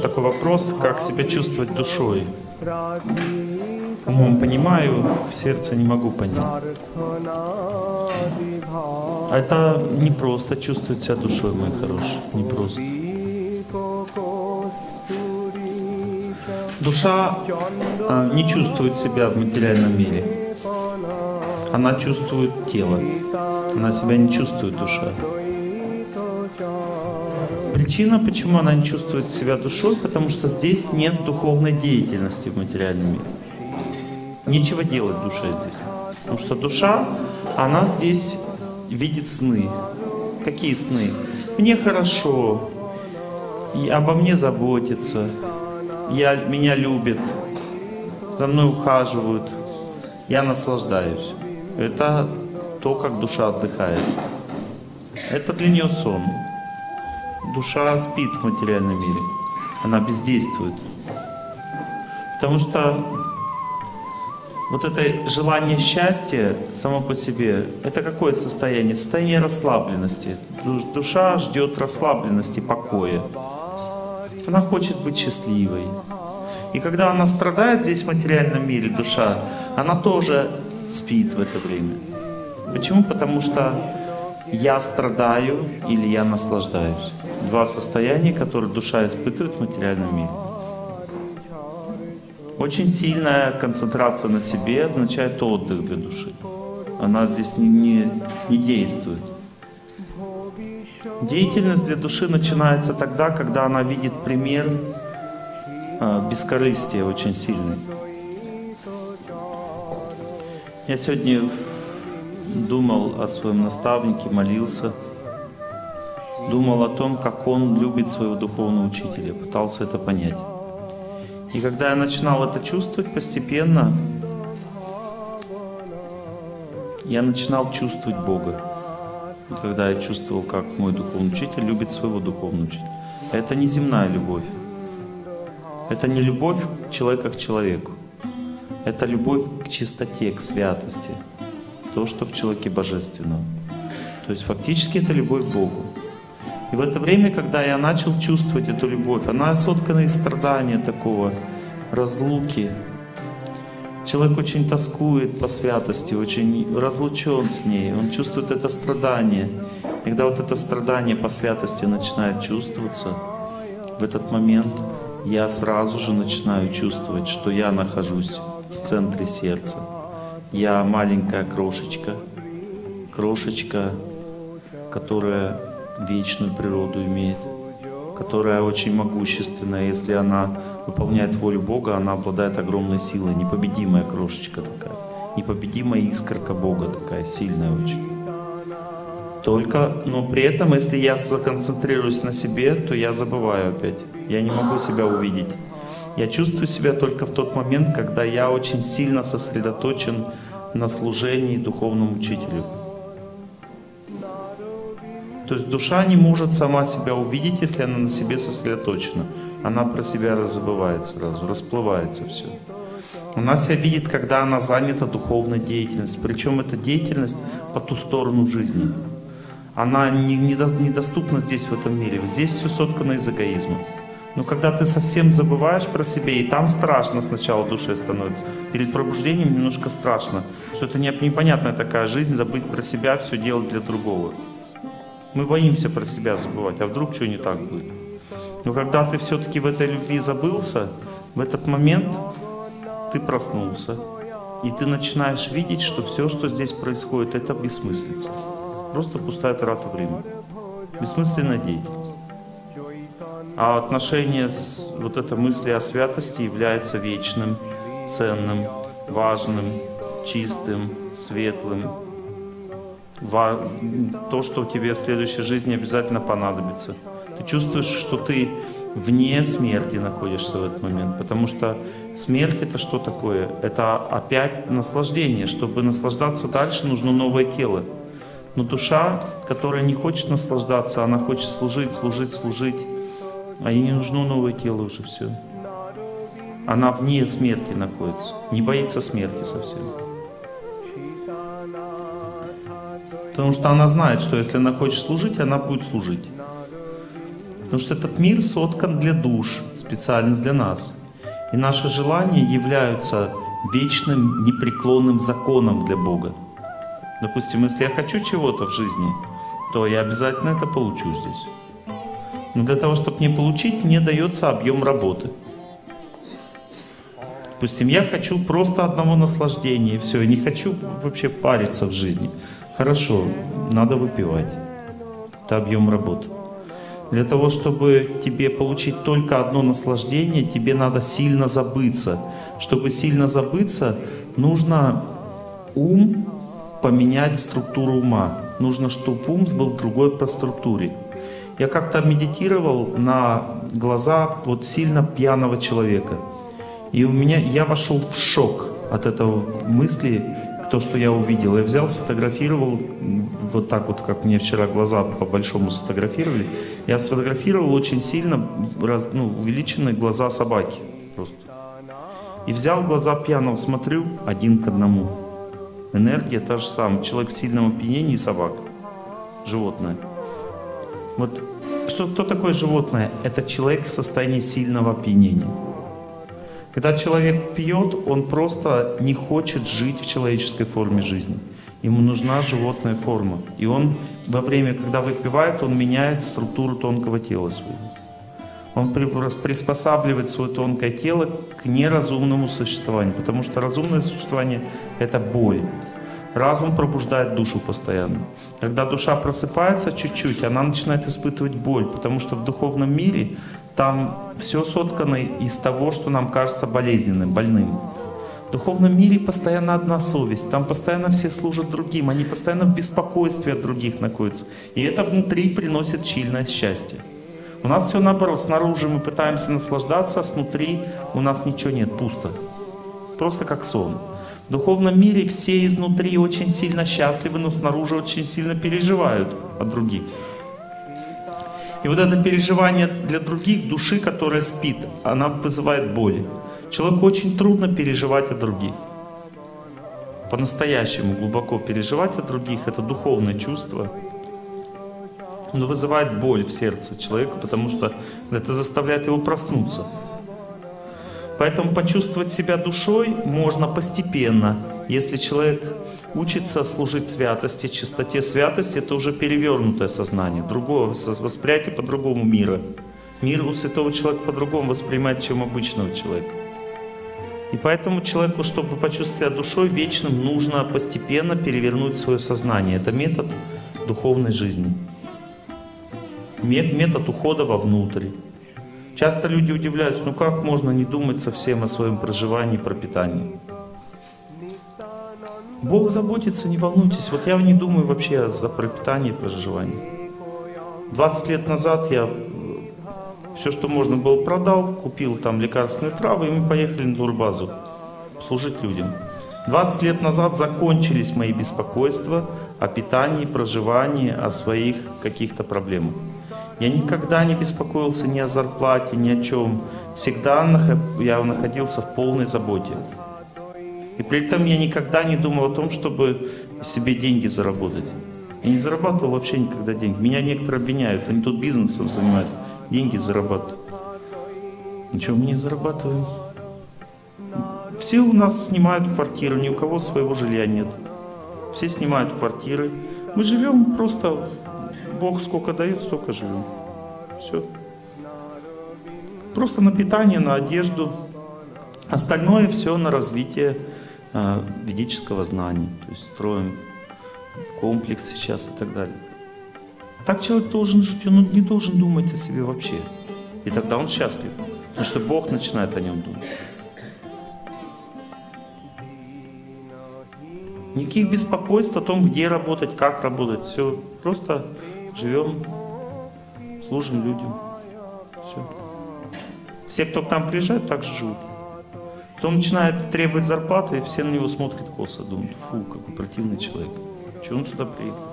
такой вопрос, как себя чувствовать душой. Умом понимаю, в сердце не могу понять. Это не просто чувствовать себя душой, мой хороший, не просто. Душа а, не чувствует себя в материальном мире. Она чувствует тело. Она себя не чувствует душа. Причина, почему она не чувствует себя душой, потому что здесь нет духовной деятельности в материальном мире. Нечего делать душе здесь. Потому что душа, она здесь видит сны. Какие сны? Мне хорошо, обо мне заботятся, я, меня любят, за мной ухаживают, я наслаждаюсь. Это то, как душа отдыхает. Это для нее сон. Душа спит в материальном мире. Она бездействует. Потому что вот это желание счастья само по себе, это какое состояние? Состояние расслабленности. Душа ждет расслабленности, покоя. Она хочет быть счастливой. И когда она страдает здесь в материальном мире, душа, она тоже спит в это время. Почему? Потому что я страдаю или я наслаждаюсь. Два состояния, которые душа испытывает в материальном мире. Очень сильная концентрация на себе означает отдых для души. Она здесь не, не, не действует. Деятельность для души начинается тогда, когда она видит пример э, бескорыстия очень сильный. Я сегодня думал о своем наставнике, молился, думал о том, как он любит своего духовного учителя, пытался это понять. И когда я начинал это чувствовать постепенно, я начинал чувствовать Бога. Вот когда я чувствовал, как мой духовный учитель любит своего духовного учителя. Это не земная любовь. Это не любовь человека к человеку. Это любовь к чистоте, к святости. То, что в человеке божественного. То есть фактически это любовь к Богу. И в это время, когда я начал чувствовать эту любовь, она соткана из страдания такого, разлуки. Человек очень тоскует по святости, очень разлучен с ней, он чувствует это страдание. И когда вот это страдание по святости начинает чувствоваться, в этот момент я сразу же начинаю чувствовать, что я нахожусь в центре сердца. Я маленькая крошечка, крошечка, которая вечную природу имеет, которая очень могущественная. Если она выполняет волю Бога, она обладает огромной силой, непобедимая крошечка такая, непобедимая искорка Бога такая, сильная очень. Только, но при этом, если я законцентрируюсь на себе, то я забываю опять. Я не могу себя увидеть. Я чувствую себя только в тот момент, когда я очень сильно сосредоточен на служении духовному учителю. То есть душа не может сама себя увидеть, если она на себе сосредоточена. Она про себя забывает сразу, расплывается все. Она себя видит, когда она занята духовной деятельностью. Причем эта деятельность по ту сторону жизни. Она не, не, недоступна здесь, в этом мире. Здесь все соткано из эгоизма. Но когда ты совсем забываешь про себя, и там страшно сначала душе становится, перед пробуждением немножко страшно, что это непонятная такая жизнь, забыть про себя, все делать для другого. Мы боимся про себя забывать, а вдруг что не так будет. Но когда ты все-таки в этой любви забылся, в этот момент ты проснулся, и ты начинаешь видеть, что все, что здесь происходит, это бессмыслица. Просто пустая трата времени. Бессмысленная деятельность. А отношение с вот этой мысли о святости является вечным, ценным, важным, чистым, светлым, то, что тебе в следующей жизни обязательно понадобится. Ты чувствуешь, что ты вне смерти находишься в этот момент, потому что смерть это что такое? Это опять наслаждение. Чтобы наслаждаться дальше, нужно новое тело. Но душа, которая не хочет наслаждаться, она хочет служить, служить, служить, а ей не нужно новое тело уже все. Она вне смерти находится, не боится смерти совсем. Потому что она знает, что если она хочет служить, она будет служить. Потому что этот мир соткан для душ, специально для нас. И наши желания являются вечным, непреклонным законом для Бога. Допустим, если я хочу чего-то в жизни, то я обязательно это получу здесь. Но для того, чтобы не получить, мне дается объем работы. Допустим, я хочу просто одного наслаждения, и все, я не хочу вообще париться в жизни. Хорошо, надо выпивать. Это объем работы. Для того, чтобы тебе получить только одно наслаждение, тебе надо сильно забыться. Чтобы сильно забыться, нужно ум поменять структуру ума. Нужно, чтобы ум был другой по структуре. Я как-то медитировал на глаза вот сильно пьяного человека. И у меня, я вошел в шок от этого мысли, то, что я увидел. Я взял, сфотографировал, вот так вот, как мне вчера глаза по-большому сфотографировали. Я сфотографировал очень сильно раз, ну, увеличенные глаза собаки просто. И взял глаза пьяного, смотрю, один к одному. Энергия та же самая. Человек в сильном опьянении и собака. Животное. Вот что, кто такое животное? Это человек в состоянии сильного опьянения. Когда человек пьет, он просто не хочет жить в человеческой форме жизни. Ему нужна животная форма. И он во время, когда выпивает, он меняет структуру тонкого тела своего. Он приспосабливает свое тонкое тело к неразумному существованию, потому что разумное существование — это боль. Разум пробуждает душу постоянно. Когда душа просыпается чуть-чуть, она начинает испытывать боль, потому что в духовном мире там все соткано из того, что нам кажется болезненным, больным. В духовном мире постоянно одна совесть, там постоянно все служат другим, они постоянно в беспокойстве от других находятся. И это внутри приносит сильное счастье. У нас все наоборот, снаружи мы пытаемся наслаждаться, а снутри у нас ничего нет, пусто. Просто как сон. В духовном мире все изнутри очень сильно счастливы, но снаружи очень сильно переживают от других. И вот это переживание для других, души, которая спит, она вызывает боли. Человеку очень трудно переживать о других. По-настоящему глубоко переживать о других, это духовное чувство. Но вызывает боль в сердце человека, потому что это заставляет его проснуться. Поэтому почувствовать себя душой можно постепенно. Если человек учится служить святости, чистоте святости, это уже перевернутое сознание, другое восприятие по-другому мира. Мир у святого человека по-другому воспринимает, чем обычного человека. И поэтому человеку, чтобы почувствовать себя душой вечным, нужно постепенно перевернуть свое сознание. Это метод духовной жизни. Метод ухода вовнутрь. Часто люди удивляются, ну как можно не думать совсем о своем проживании и пропитании? Бог заботится, не волнуйтесь. Вот я не думаю вообще за пропитание и проживание. 20 лет назад я все, что можно было, продал, купил там лекарственные травы, и мы поехали на турбазу служить людям. 20 лет назад закончились мои беспокойства о питании, проживании, о своих каких-то проблемах. Я никогда не беспокоился ни о зарплате, ни о чем. Всегда я находился в полной заботе. И при этом я никогда не думал о том, чтобы себе деньги заработать. Я не зарабатывал вообще никогда деньги. Меня некоторые обвиняют, они тут бизнесом занимаются, деньги зарабатывают. Ничего мы не зарабатываем. Все у нас снимают квартиры, ни у кого своего жилья нет. Все снимают квартиры. Мы живем просто, Бог сколько дает, столько живем. Все. Просто на питание, на одежду. Остальное все на развитие ведического знания. То есть строим комплекс сейчас и так далее. Так человек должен жить, он не должен думать о себе вообще. И тогда он счастлив. Потому что Бог начинает о нем думать. Никаких беспокойств о том, где работать, как работать. Все, просто живем, служим людям. Все. Все, кто к нам приезжает, так же живут. Потом начинает требовать зарплаты, все на него смотрят косо, думают, фу, какой противный человек. Чего он сюда приехал?